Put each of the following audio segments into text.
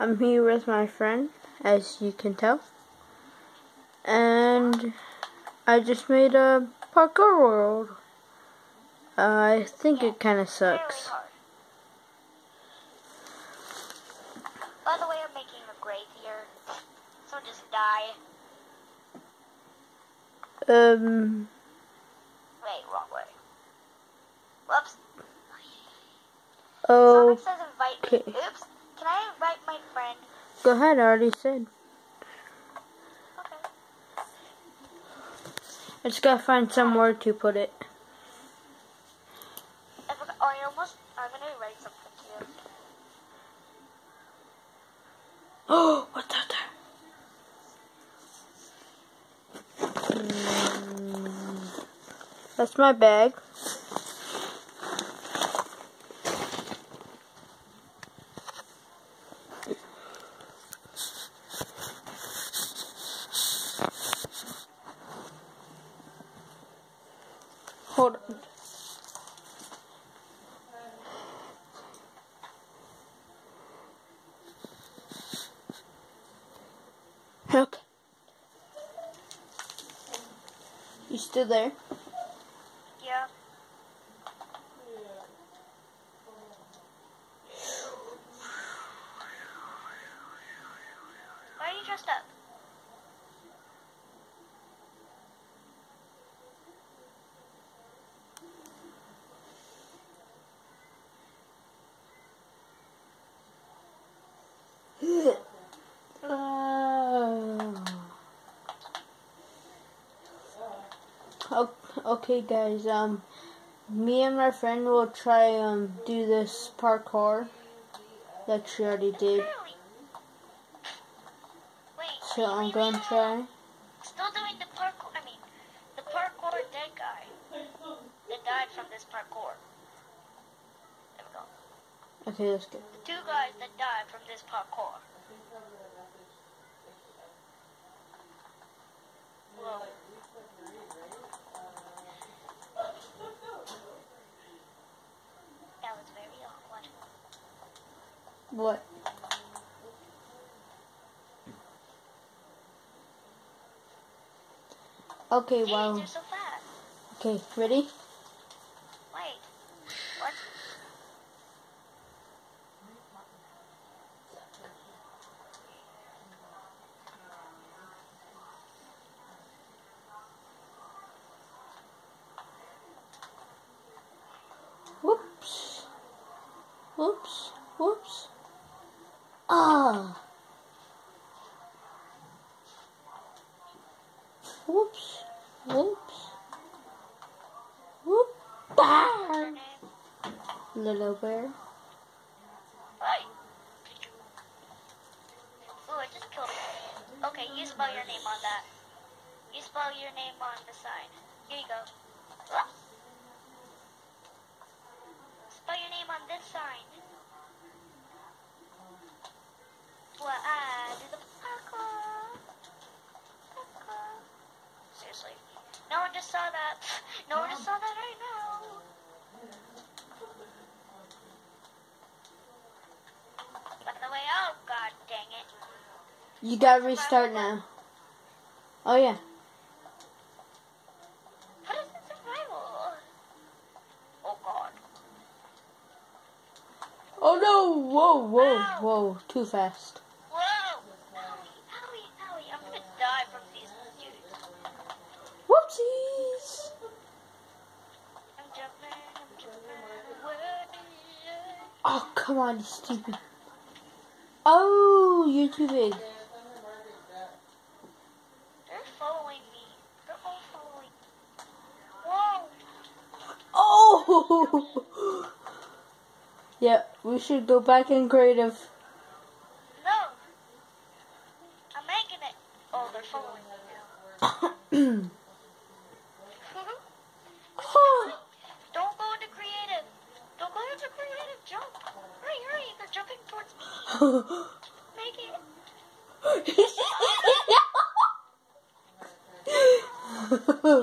I'm here with my friend, as you can tell. And I just made a parkour world. Uh, I think it kind of sucks. By the way, I'm making a grave here. So just die. Um, Wait, wrong way. Whoops. oh, Someone says invite me. okay. Oops. Can I invite my friend? go ahead, I already said. Okay. I just gotta find somewhere to put it. I forgot. Oh, I almost. I'm gonna write something to you. Oh, what's out there? Mm, That's my bag. Hold on. Okay. You still there? Yeah. Why are you dressed up? Oh. O- Okay, guys. Um, me and my friend will try um do this parkour that she already did. So I'm gonna try. Still doing the parkour. I mean, the parkour dead guy that died from this parkour. There we go. Okay, that's good. The two guys that died from this parkour. Whoa. What? Okay, Jeez, wow. so fast. Okay, ready? Wait. What? Whoops. Whoops. Ah. Whoops. Whoops. Whoop. What's your Bah. name? Little bear. Hey. Ooh, I just killed him. Okay, you spell your name on that. You spell your name on the sign. Here you go. Spell your name on this sign. Well, I ah, do the parkour. Parkour. Seriously. No one just saw that. No one just saw that right now. By the way, oh god dang it. You gotta restart now. Oh yeah. What is the survival? Oh god. Oh no! Whoa, whoa, whoa! Too fast. Whoa! Owie, owie, owie. I'm gonna die from these dudes. Whoopsies! I'm jumping, I'm jumping. Oh come on, you stupid. Oh, you're too big. They're following me. They're all following. Whoa! Oh! yeah, we should go back in creative. No! I'm making it. Oh, they're following me now. Don't go into creative. Don't go into creative. Jump. Hurry, hurry. They're jumping towards me. Make it.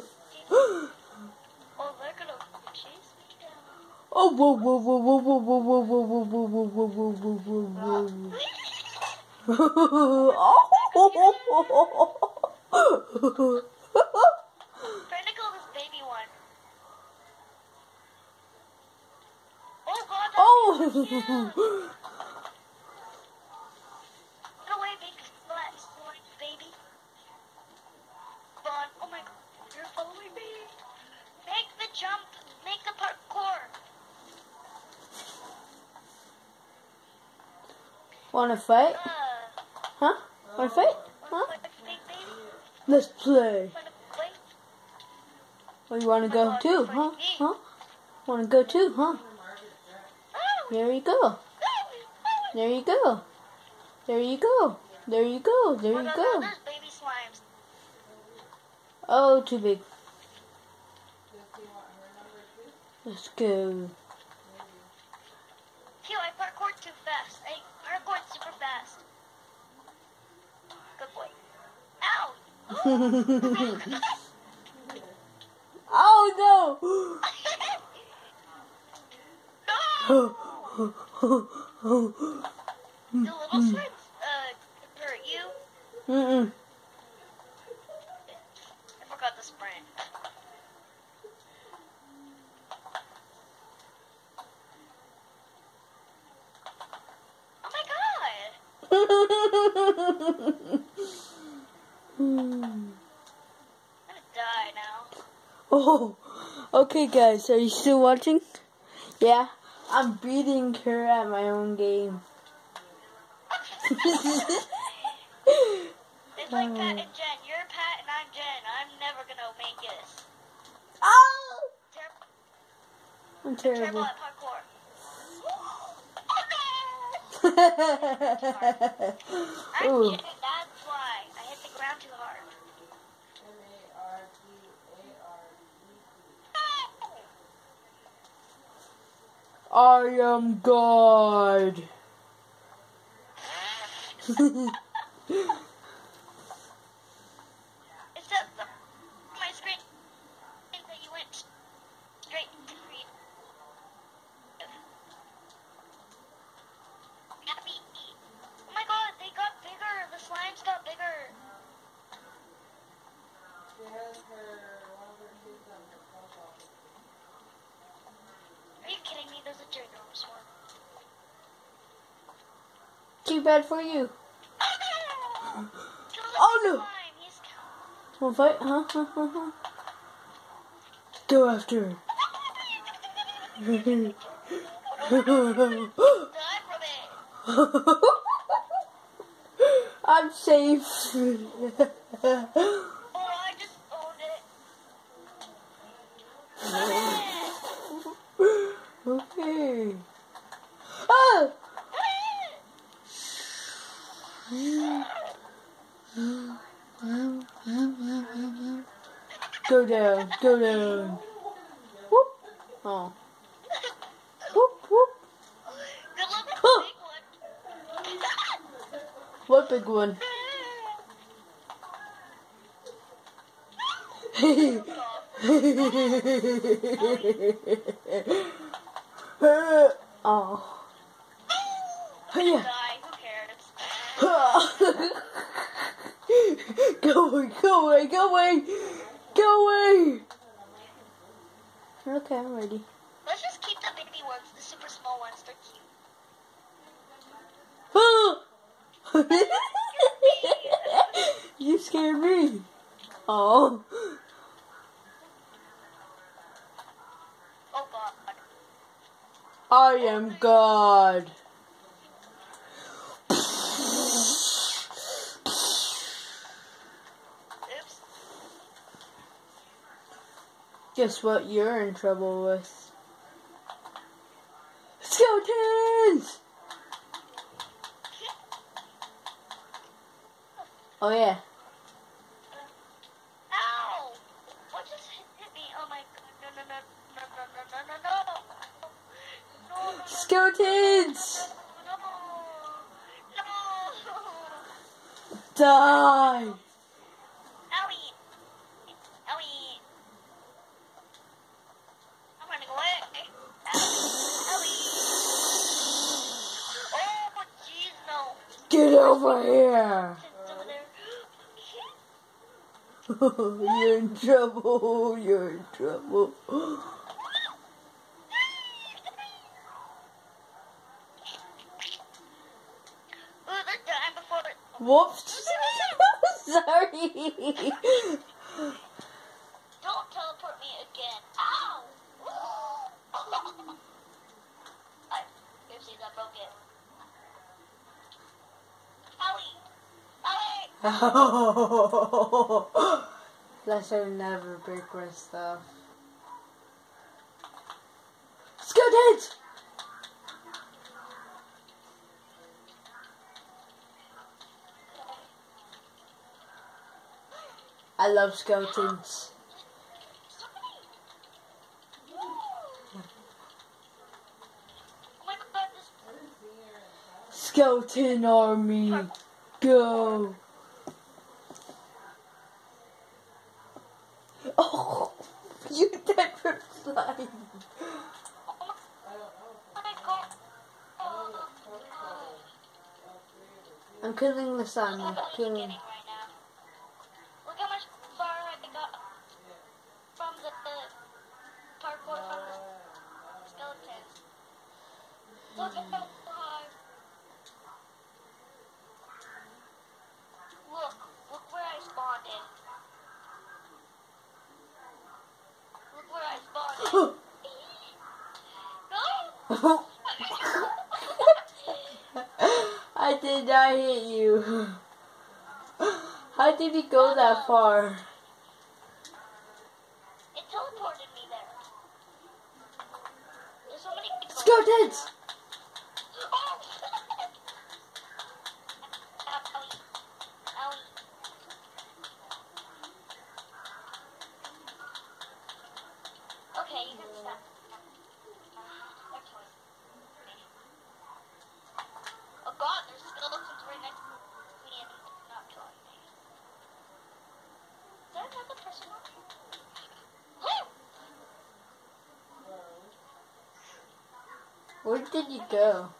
Oh, they're gonna chase me down. Oh, whoa, whoa, whoa, whoa, whoa, whoa, whoa, whoa, whoa, whoa, whoa, whoa, whoa, whoa, whoa, whoa. Trying to kill this baby one. Oh god, that's so cute. oh! Get away, baby. Flat slime, baby. Fun. Oh my god, you're following me. Make the jump. Make the parkour. Wanna fight? Uh, Huh? Wanna fight? Huh? Let's play. Wanna? Oh, you wanna go too, huh? Huh? Wanna go too, huh? There you go. There you go. There you go. There you go. There you go. Oh, too big. Let's go. Phew, I parkoured too fast. I parkoured super fast. Good boy. Ow! oh no! no! The little slimes uh, hurt you? Mm-mm. I forgot the sprint. Oh my god! Hmm. I'm gonna die now. Oh, okay, guys. Are you still watching? Yeah, I'm beating her at my own game. It's like Pat and Jen. You're Pat and I'm Jen. I'm never gonna make this. oh, Ter- I'm terrible terrible. at parkour. I'm Ooh. kidding. That's why. I hit the ground too hard. I am God. It says the, my screen that you went straight to create. Happy. Oh my god, they got bigger. The slimes got bigger. Are you kidding me? There's a ginormous one. Too bad for you. Oh, no. Wanna fight? Huh? Huh? Go after her. I'm safe. Oh, I just owned it. okay. Oh! Go down, go down. Whoop. Oh. Whoop, whoop. Huh. What big one? oh. Yeah. Go away, go away, go away, go away. Okay, I'm ready. Let's just keep the baby ones, the super small ones. They're cute. you scared me. Oh. Oh god. I am God. Guess what you're in trouble with? Skeletons! Oh yeah. Ow! What just hit, me? Oh my god. No, no, no, no, no, no, no, no, no. No, no, no, Skeletons! no, no. Die! over here. You're in trouble. You're in trouble. Whoops. Sorry. that should never break my stuff. Scoot it! I love skeletons. Skeleton army, go! slime. I'm killing the sun. Killing. did I hit you? How did it go that far? 올 때니까.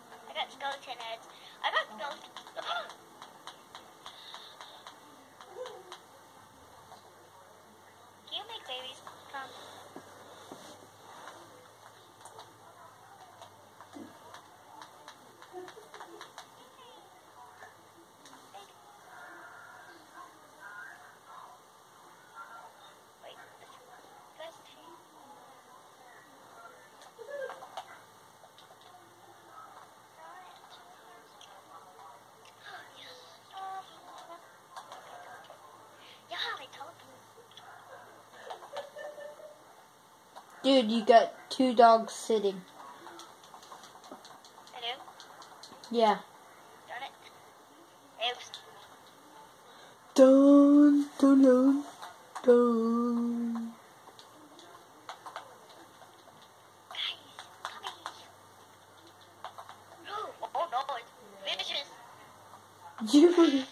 Dude, you got two dogs sitting. I do? Yeah. Darn it. Oops. Dun, dun, dun, dun. Guys, no. Oh, no, it's vicious. You...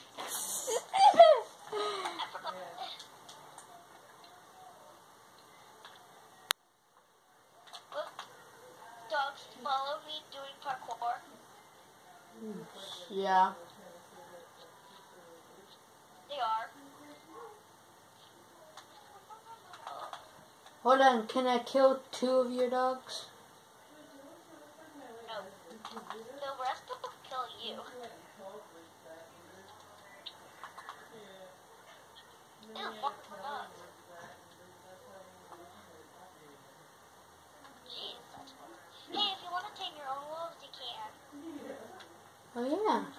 Hold on, can I kill two of your dogs? No. The rest of them kill you. Ew, fuck the dogs. Hey, if you want to tame your own wolves, you can. Oh, yeah.